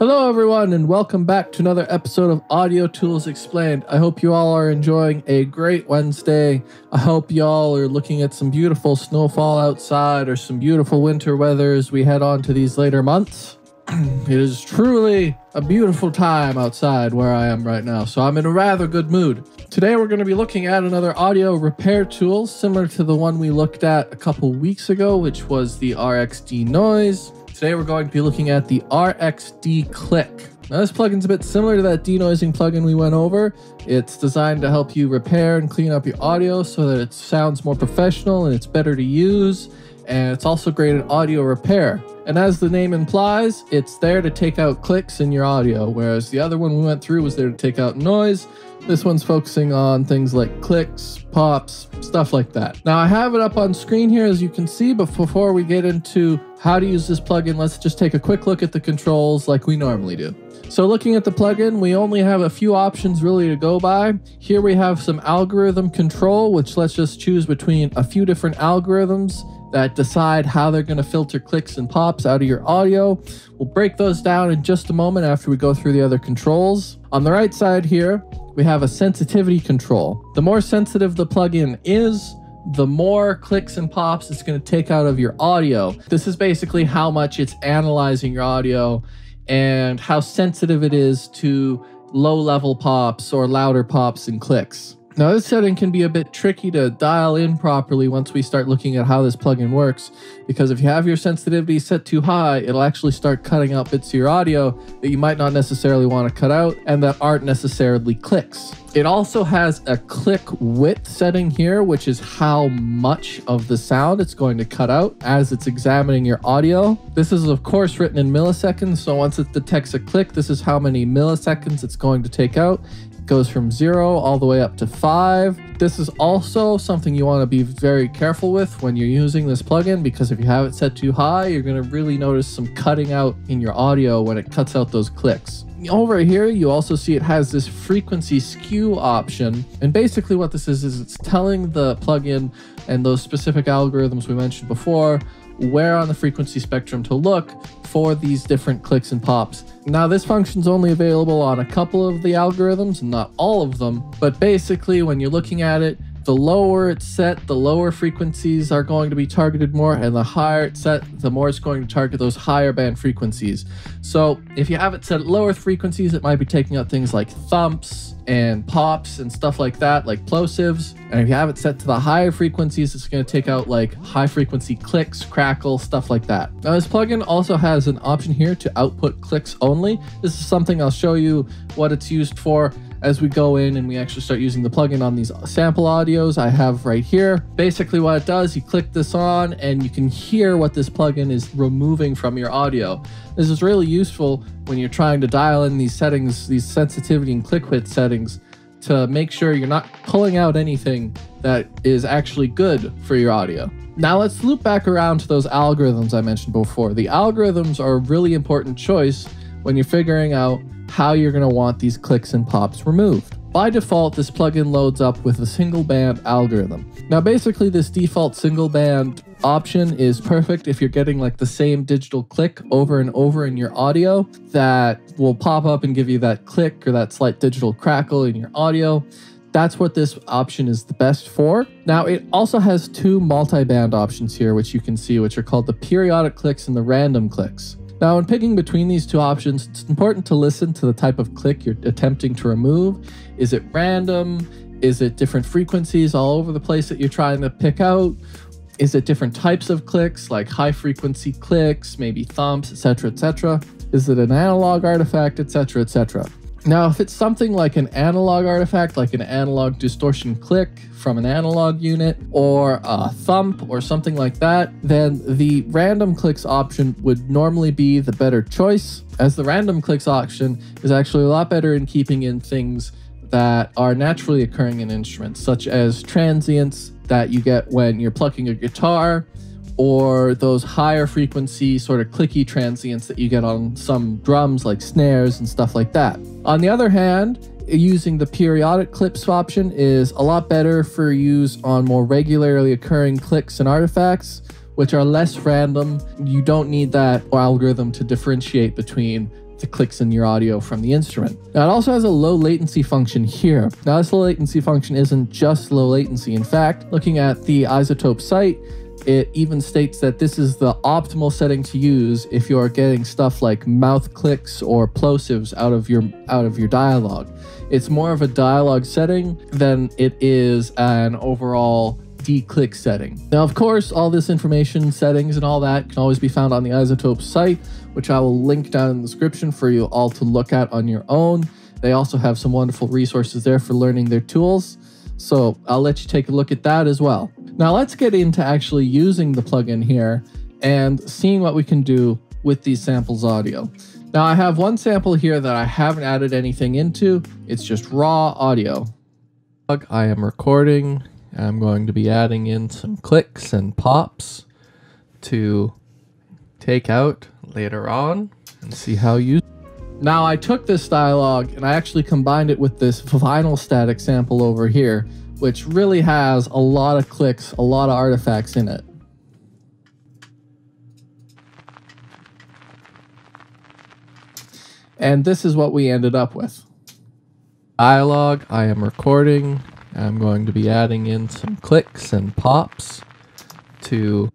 Hello, everyone, and welcome back to another episode of Audio Tools Explained. I hope you all are enjoying a great Wednesday. I hope y'all are looking at some beautiful snowfall outside or some beautiful winter weather as we head on to these later months. it is truly a beautiful time outside where I am right now, so I'm in a rather good mood. Today, we're going to be looking at another audio repair tool similar to the one we looked at a couple weeks ago, which was the RX De-noise. Today we're going to be looking at the RX De-click. Now this plugin's a bit similar to that denoising plugin we went over. It's designed to help you repair and clean up your audio so that it sounds more professional and it's better to use. And it's also great at audio repair. And as the name implies, it's there to take out clicks in your audio, whereas the other one we went through was there to take out noise. This one's focusing on things like clicks, pops, stuff like that. Now I have it up on screen here as you can see, but before we get into how to use this plugin, let's just take a quick look at the controls like we normally do. So looking at the plugin, we only have a few options really to go by. Here we have some algorithm control, which lets us choose between a few different algorithms that decide how they're going to filter clicks and pops out of your audio. We'll break those down in just a moment after we go through the other controls. On the right side here, we have a sensitivity control. The more sensitive the plugin is, the more clicks and pops it's going to take out of your audio. This is basically how much it's analyzing your audio and how sensitive it is to low level pops or louder pops and clicks. Now this setting can be a bit tricky to dial in properly once we start looking at how this plugin works, because if you have your sensitivity set too high, it'll actually start cutting out bits of your audio that you might not necessarily want to cut out and that aren't necessarily clicks. It also has a click width setting here, which is how much of the sound it's going to cut out as it's examining your audio. This is of course written in milliseconds, so once it detects a click, this is how many milliseconds it's going to take out goes from zero all the way up to five. This is also something you want to be very careful with when you're using this plugin because if you have it set too high, you're going to really notice some cutting out in your audio when it cuts out those clicks. Over here, you also see it has this frequency skew option. And basically what this is, is it's telling the plugin and those specific algorithms we mentioned before where on the frequency spectrum to look for these different clicks and pops. Now this function is only available on a couple of the algorithms, not all of them, but basically when you're looking at it, the lower it's set, the lower frequencies are going to be targeted more, and the higher it's set, the more it's going to target those higher band frequencies. So if you have it set at lower frequencies, it might be taking out things like thumps and pops and stuff like that, like plosives. And if you have it set to the higher frequencies, it's going to take out like high frequency clicks, crackle, stuff like that. Now this plugin also has an option here to output clicks only. This is something I'll show you what it's used for as we go in and we actually start using the plugin on these sample audios I have right here. Basically what it does, you click this on and you can hear what this plugin is removing from your audio. This is really useful when you're trying to dial in these settings, these sensitivity and click width settings to make sure you're not pulling out anything that is actually good for your audio. Now let's loop back around to those algorithms I mentioned before. The algorithms are a really important choice when you're figuring out how you're going to want these clicks and pops removed. By default, this plugin loads up with a single band algorithm. Now basically this default single band option is perfect if you're getting like the same digital click over and over in your audio that will pop up and give you that click or that slight digital crackle in your audio. That's what this option is the best for. Now, it also has two multi-band options here, which you can see, which are called the periodic clicks and the random clicks. Now, when picking between these two options, it's important to listen to the type of click you're attempting to remove. Is it random? Is it different frequencies all over the place that you're trying to pick out? Is it different types of clicks, like high frequency clicks, maybe thumps, etc., etc.? Is it an analog artifact, etc., etc.? Now, if it's something like an analog artifact, like an analog distortion click from an analog unit, or a thump, or something like that, then the random clicks option would normally be the better choice, as the random clicks option is actually a lot better in keeping in things that are naturally occurring in instruments, such as transients that you get when you're plucking a guitar or those higher frequency sort of clicky transients that you get on some drums like snares and stuff like that. On the other hand, using the periodic clicks option is a lot better for use on more regularly occurring clicks and artifacts, which are less random. You don't need that algorithm to differentiate between the clicks in your audio from the instrument. Now, it also has a low latency function here. Now, this low latency function isn't just low latency. In fact, looking at the iZotope site, it even states that this is the optimal setting to use if you are getting stuff like mouth clicks or plosives out of your out of your dialogue. It's more of a dialogue setting than it is an overall declick setting. Now, of course, all this information, settings, and all that can always be found on the iZotope site, which I will link down in the description for you all to look at on your own. They also have some wonderful resources there for learning their tools. So I'll let you take a look at that as well. Now let's get into actually using the plugin here and seeing what we can do with these samples audio. Now I have one sample here that I haven't added anything into. It's just raw audio. I am recording. I'm going to be adding in some clicks and pops to take out later on and see how you now I took this dialogue and I actually combined it with this vinyl static sample over here, which really has a lot of clicks, a lot of artifacts in it. And this is what we ended up with. Dialogue, I am recording. I'm going to be adding in some clicks and pops to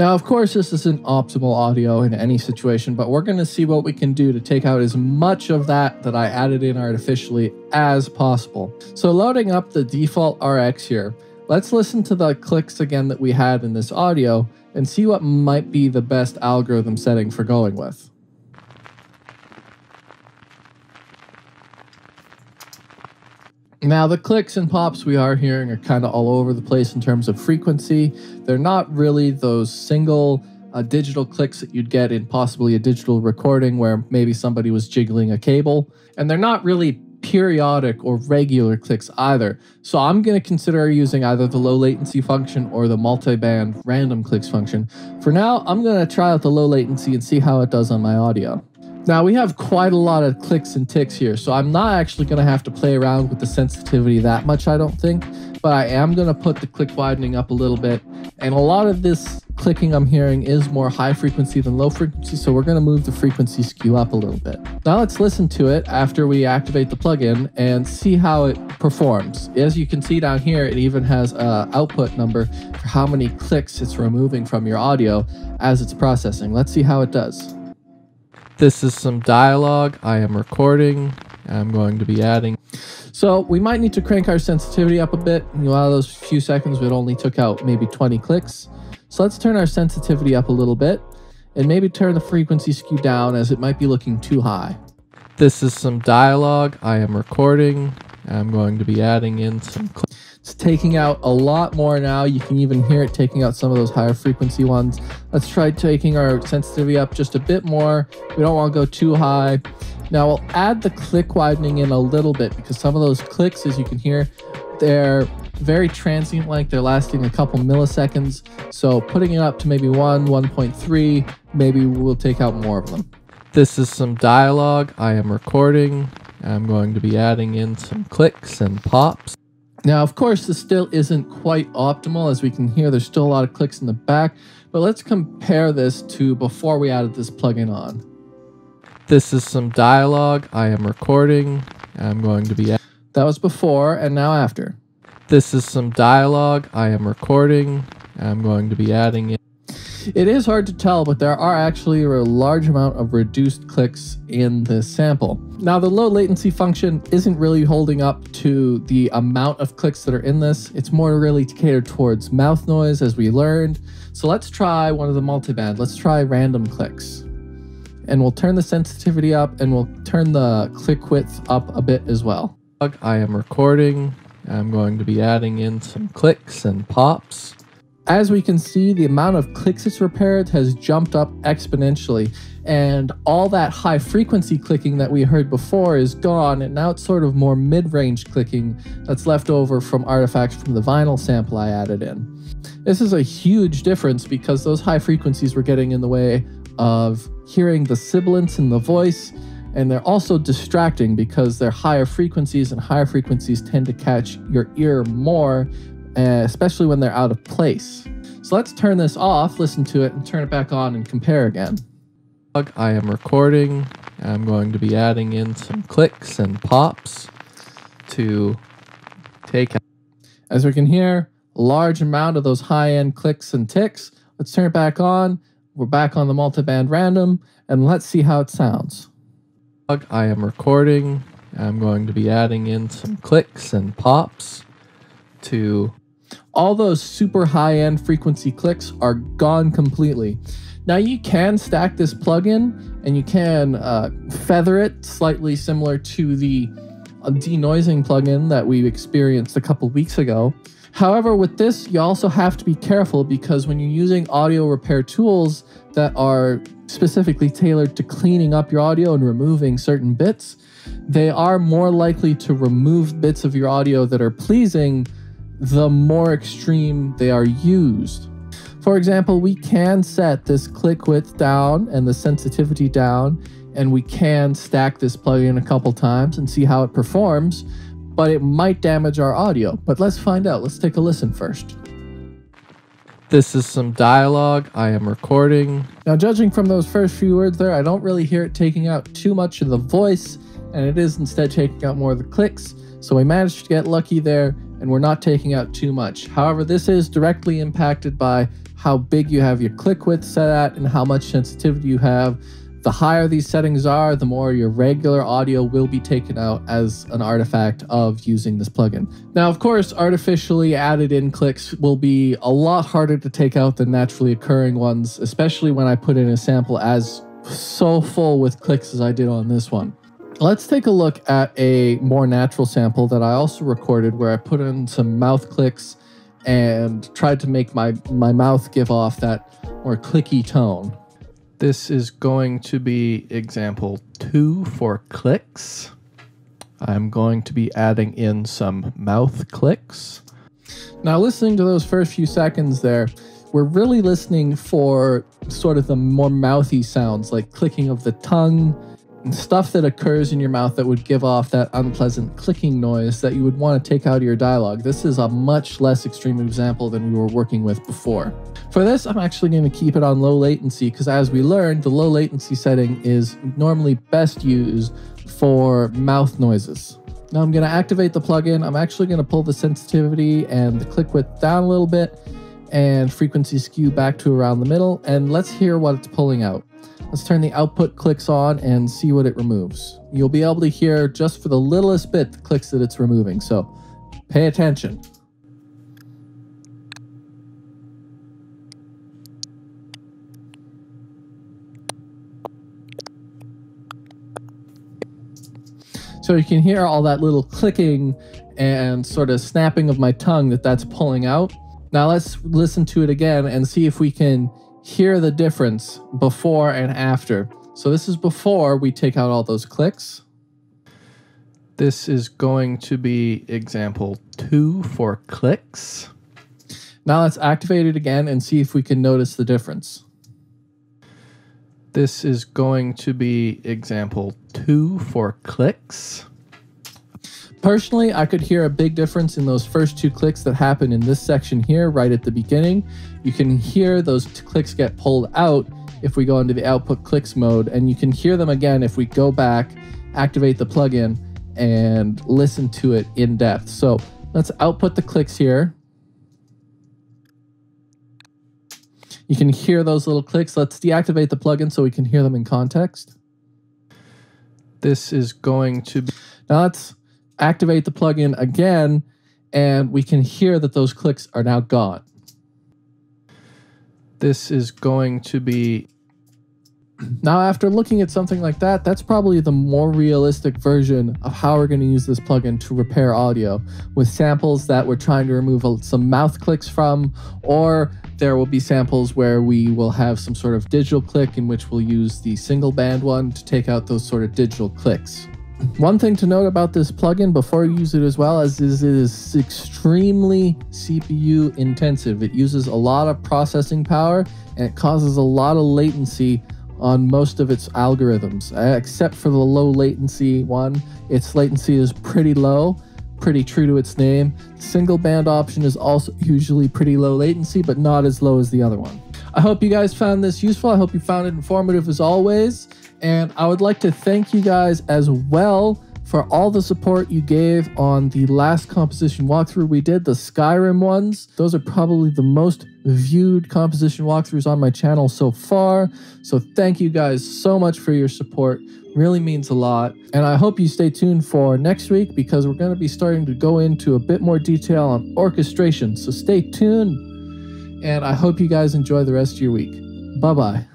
now, of course, this isn't optimal audio in any situation, but we're going to see what we can do to take out as much of that that I added in artificially as possible. So loading up the default RX here, let's listen to the clicks again that we had in this audio and see what might be the best algorithm setting for going with. Now, the clicks and pops we are hearing are kind of all over the place in terms of frequency. They're not really those single uh, digital clicks that you'd get in possibly a digital recording where maybe somebody was jiggling a cable. And they're not really periodic or regular clicks either. So I'm going to consider using either the low latency function or the multi-band random clicks function. For now, I'm going to try out the low latency and see how it does on my audio. Now we have quite a lot of clicks and ticks here, so I'm not actually going to have to play around with the sensitivity that much, I don't think, but I am going to put the click widening up a little bit. And a lot of this clicking I'm hearing is more high frequency than low frequency, so we're going to move the frequency skew up a little bit. Now let's listen to it after we activate the plugin and see how it performs. As you can see down here, it even has a output number for how many clicks it's removing from your audio as it's processing. Let's see how it does. This is some dialogue I am recording. I'm going to be adding. So we might need to crank our sensitivity up a bit. You know, out of those few seconds, it only took out maybe 20 clicks. So let's turn our sensitivity up a little bit and maybe turn the frequency skew down as it might be looking too high. This is some dialogue I am recording. I'm going to be adding in some. It's taking out a lot more now. You can even hear it taking out some of those higher frequency ones. Let's try taking our sensitivity up just a bit more. We don't want to go too high. Now we'll add the click widening in a little bit because some of those clicks, as you can hear, they're very transient like they're lasting a couple milliseconds. So putting it up to maybe 1, 1.3, maybe we'll take out more of them. This is some dialogue I am recording. I'm going to be adding in some clicks and pops. Now, of course, this still isn't quite optimal. As we can hear, there's still a lot of clicks in the back, but let's compare this to before we added this plugin on. This is some dialogue I am recording. I'm going to be... That was before and now after. This is some dialogue I am recording. I'm going to be adding it. It is hard to tell, but there are actually a large amount of reduced clicks in this sample. Now, the low latency function isn't really holding up to the amount of clicks that are in this. It's more really catered towards mouth noise, as we learned. So let's try one of the multiband. Let's try random clicks. And we'll turn the sensitivity up and we'll turn the click width up a bit as well. I am recording. I'm going to be adding in some clicks and pops. As we can see, the amount of clicks it's repaired has jumped up exponentially, and all that high frequency clicking that we heard before is gone, and now it's sort of more mid range clicking that's left over from artifacts from the vinyl sample I added in. This is a huge difference because those high frequencies were getting in the way of hearing the sibilance in the voice, and they're also distracting because they're higher frequencies, and higher frequencies tend to catch your ear more Uh, especially when they're out of place. So let's turn this off, listen to it, and turn it back on and compare again. I am recording. I'm going to be adding in some clicks and pops to take out. As we can hear, a large amount of those high-end clicks and ticks. Let's turn it back on. We're back on the multiband random, and let's see how it sounds. I am recording. I'm going to be adding in some clicks and pops to all those super high-end frequency clicks are gone completely. Now you can stack this plugin and you can uh, feather it slightly similar to the uh, denoising plugin that we experienced a couple weeks ago. However, with this, you also have to be careful because when you're using audio repair tools that are specifically tailored to cleaning up your audio and removing certain bits, they are more likely to remove bits of your audio that are pleasing the more extreme they are used. For example, we can set this click width down and the sensitivity down, and we can stack this plugin a couple times and see how it performs, but it might damage our audio. But let's find out. Let's take a listen first. This is some dialogue I am recording. Now, judging from those first few words there, I don't really hear it taking out too much of the voice, and it is instead taking out more of the clicks. So we managed to get lucky there, and we're not taking out too much. However, this is directly impacted by how big you have your click width set at and how much sensitivity you have. The higher these settings are, the more your regular audio will be taken out as an artifact of using this plugin. Now, of course, artificially added in clicks will be a lot harder to take out than naturally occurring ones, especially when I put in a sample as so full with clicks as I did on this one. Let's take a look at a more natural sample that I also recorded where I put in some mouth clicks and tried to make my, my mouth give off that more clicky tone. This is going to be example two for clicks. I'm going to be adding in some mouth clicks. Now, listening to those first few seconds there, we're really listening for sort of the more mouthy sounds like clicking of the tongue, stuff that occurs in your mouth that would give off that unpleasant clicking noise that you would want to take out of your dialogue. This is a much less extreme example than we were working with before. For this, I'm actually going to keep it on low latency because as we learned, the low latency setting is normally best used for mouth noises. Now I'm going to activate the plugin. I'm actually going to pull the sensitivity and the click width down a little bit and frequency skew back to around the middle. And let's hear what it's pulling out. Let's turn the output clicks on and see what it removes. You'll be able to hear just for the littlest bit the clicks that it's removing, so pay attention. So you can hear all that little clicking and sort of snapping of my tongue that that's pulling out. Now let's listen to it again and see if we can hear the difference before and after. So this is before we take out all those clicks. This is going to be example two for clicks. Now let's activate it again and see if we can notice the difference. This is going to be example two for clicks. Personally, I could hear a big difference in those first two clicks that happen in this section here, right at the beginning. You can hear those clicks get pulled out if we go into the output clicks mode, and you can hear them again if we go back, activate the plugin, and listen to it in depth. So let's output the clicks here. You can hear those little clicks. Let's deactivate the plugin so we can hear them in context. This is going to be... Now let's activate the plugin again, and we can hear that those clicks are now gone. This is going to be... Now, after looking at something like that, that's probably the more realistic version of how we're going to use this plugin to repair audio with samples that we're trying to remove some mouth clicks from, or there will be samples where we will have some sort of digital click in which we'll use the single band one to take out those sort of digital clicks. One thing to note about this plugin before you use it as well as is it is extremely CPU intensive. It uses a lot of processing power and it causes a lot of latency on most of its algorithms, uh, except for the low latency one. Its latency is pretty low, pretty true to its name. Single band option is also usually pretty low latency, but not as low as the other one. I hope you guys found this useful. I hope you found it informative as always. And I would like to thank you guys as well for all the support you gave on the last composition walkthrough we did, the Skyrim ones. Those are probably the most viewed composition walkthroughs on my channel so far. So thank you guys so much for your support. Really means a lot. And I hope you stay tuned for next week because we're going to be starting to go into a bit more detail on orchestration. So stay tuned. And I hope you guys enjoy the rest of your week. Bye bye.